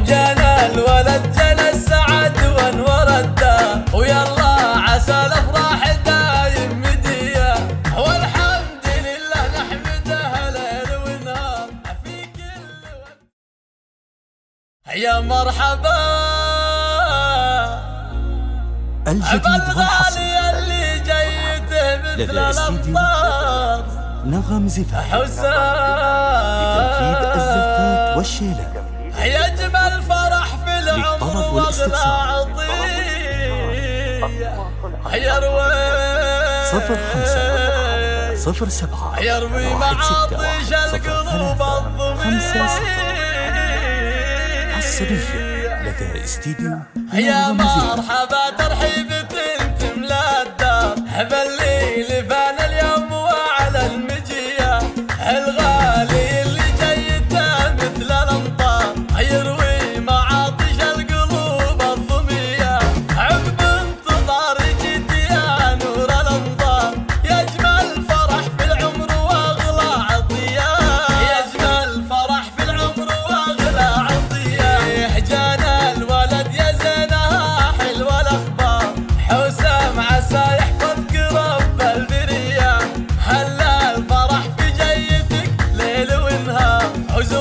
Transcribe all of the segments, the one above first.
وجانا الولد جنى السعد وانور الدار ويلا عسى الأفراح دايم مدية. والحمد لله نحمده ليل ونهار. في كل وقت. يا مرحبا. الجديد والحصري اللي جيته مثل الامطار نغم زفاف. حسام. بتنفيذ الزفات والشيلة يروي صفر خمسة صفر سبعة يروي معاطش القلوب خمسة صفر لدى استديو يا مرحبا ترحيبة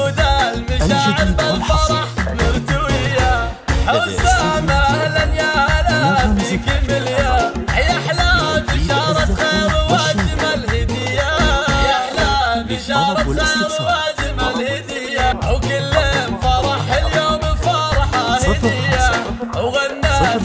المشاعر بالفرح مرتوية حسام أهلا يا هلا فيك يا أحلى بشارة خير وأجمل هدية. يا أحلى بشارة خير. وأجمل هدية. وكل فرح اليوم فرحة هدية. سبعة. لنا